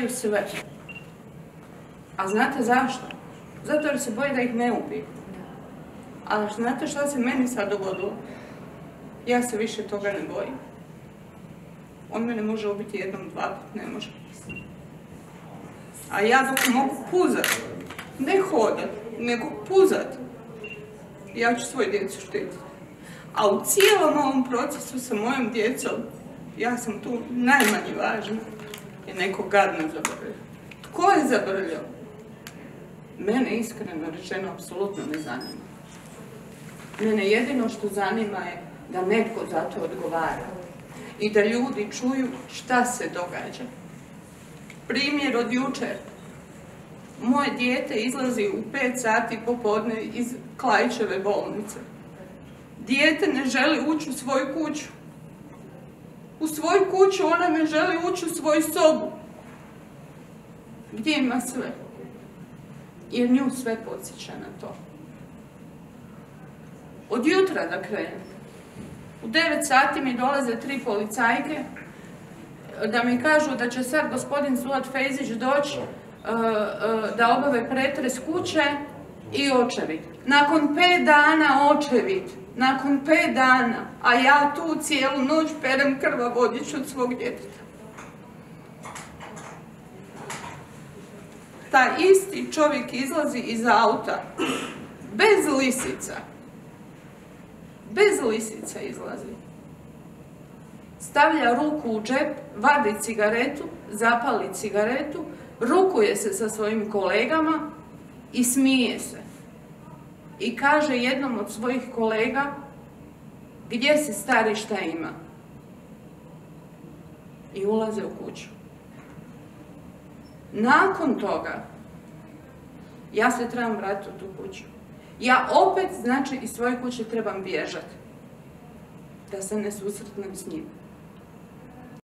daju sve. A znate zašto? Zato jer se boje da ih ne ubiju. Ali znate šta se meni sad dogodilo? Ja se više toga ne bojim. On mene može ubiti jednom, dva ne može. A ja dok mogu puzat, ne hodat, nego puzat, ja ću svoju djecu štititi. A u cijelom ovom procesu sa mojom djecom, ja sam tu najmanje važna. Je neko gadno zabrljao. Tko je zabrljao? Mene iskreno rečeno apsolutno ne zanima. Mene jedino što zanima je da netko za to odgovara i da ljudi čuju šta se događa. Primjer od jučer. Moje dijete izlazi u 5 sati popodne iz Klajčeve bolnice. Dijete ne želi ući u svoju kuću. U svoju kuću ona ne želi ući u svoju sobu. Gdje ima sve? Jer nju sve podsjeća na to. Od jutra da krenem. U 9 sati mi dolaze tri policajke da mi kažu da će sad gospodin Sulat Fejzić doći e, e, da obave pretres kuće i očevid. Nakon pet dana očevid. Nakon pet dana. A ja tu cijelu noć perem krva od svog djeteta. Taj isti čovjek izlazi iz auta. Bez lisica bez lisica izlazi. Stavlja ruku u džep, vadi cigaretu, zapali cigaretu, rukuje se sa svojim kolegama i smije se. I kaže jednom od svojih kolega, gdje se stari šta ima? I ulaze u kuću. Nakon toga, ja se trebam vratiti u tu kuću. Ja opet, znači, iz svoje kuće trebam bježati. Da se ne susretnem s njim.